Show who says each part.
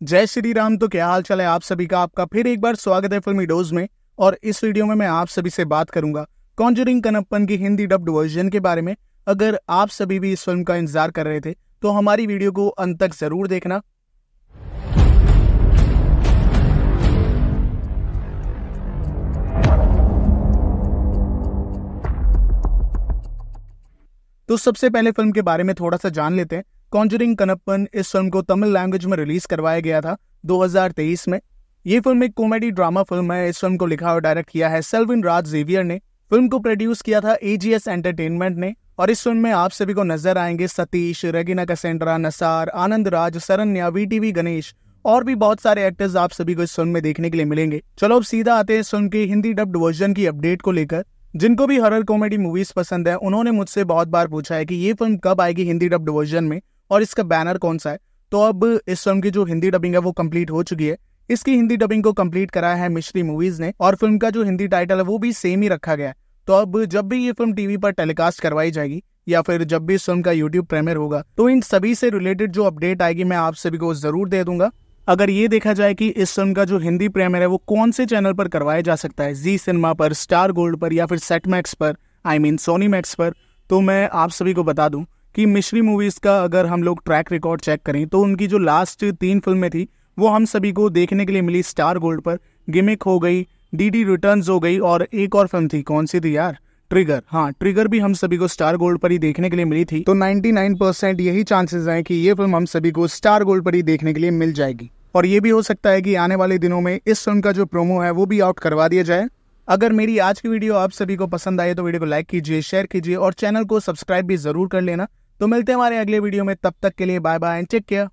Speaker 1: जय श्री राम। तो क्या हाल चाल है आप सभी का? आपका फिर एक बार स्वागत है फिल्मी डोज में। और इस वीडियो में मैं आप सभी से बात करूँगा कॉन्जरिंग कनप्पन की हिंदी डब्ड वर्जन के बारे में। अगर आप सभी भी इस फ़िल्म का इंतज़ार कर रहे थे तो हमारी वीडियो को अंत तक ज़रूर देखना। तो सबसे पहले फ़िल्म के बारे में थोड़ा सा जान लेते हैं। कॉन्जरिंग कनप्पन इस फ़िल्म को तमिल लैंग्वेज में रिलीज़ करवाया गया था 2023 में। ये फ़िल्म एक कॉमेडी ड्रामा फ़िल्म है। इस फ़िल्म को लिखा और डायरेक्ट किया है सेल्विन राज जेवियर ने। फ़िल्म को प्रोड्यूस किया था एजीएस एंटरटेनमेंट ने। और इस फ़िल्म में आप सभी को नज़र आएँगे सतीश, रेगिना कसेंड्रा नसार, आनंद राज सरन्या वीटीवी गणेश और भी बहुत सारे एक्टर्स आप सभी को इस फ़िल्म में देखने के लिए मिलेंगे। चलो अब सीधा आते हैं इस फ़िल्म के हिंदी डब्ड वर्जन की अपडेट को लेकर। जिनको भी हरर कॉमेडी मूवीज़ पसंद है, उन्होंने मुझसे बहुत बार पूछा है कि ये फ़िल्म कब आएगी हिंदी डब्ड वर्जन में। और इसका बैनर कौन सा है? तो अब इस फ़िल्म की जो हिंदी डबिंग है वो कंप्लीट हो चुकी है। इसकी हिंदी डबिंग को कंप्लीट कराया है मिश्री मूवीज़ ने और फ़िल्म का जो हिंदी टाइटल है वो भी सेम ही रखा गया है। तो अब जब भी ये फ़िल्म टीवी पर टेलीकास्ट करवाई जाएगी या फिर जब भी इस फ़िल्म का यूट्यूब प्रीमियर होगा तो इन सभी से रिलेटेड जो अपडेट आएगी मैं आप सभी को ज़रूर दे दूँगा। अगर ये देखा जाए कि इस फ़िल्म का जो हिंदी प्रीमियर है वो कौन से चैनल पर करवाया जा सकता है जी सिनेमा पर स्टार गोल्ड पर या फिर सेट मैक्स पर आई मीन सोनी मैक्स पर तो मैं आप सभी को बता दूँ कि मिश्री मूवीज़ का अगर हम लोग ट्रैक रिकॉर्ड चेक करें तो उनकी जो लास्ट तीन फ़िल्में थी, वो हम सभी को देखने के लिए मिली स्टार गोल्ड पर। गिमिक हो गई डी डी रिटर्न हो गई, और एक और फ़िल्म थी, कौन सी थी यार? ट्रिगर हाँ ट्रिगर भी हम सभी को स्टार गोल्ड पर ही देखने के लिए मिली थी। तो 99 परसेंट यही चांसेस हैं कि ये फ़िल्म हम सभी को स्टार गोल्ड पर ही देखने के लिए मिल जाएगी। और ये भी हो सकता है कि आने वाले दिनों में इस फ़िल्म का जो प्रोमो है, वो भी आउट करवा दिया जाए। अगर मेरी आज की वीडियो आप सभी को पसंद आए तो वीडियो को लाइक कीजिए शेयर कीजिए, और चैनल को सब्सक्राइब भी ज़रूर कर लेना। तो मिलते हैं हमारे अगले वीडियो में, तब तक के लिए bye bye and take care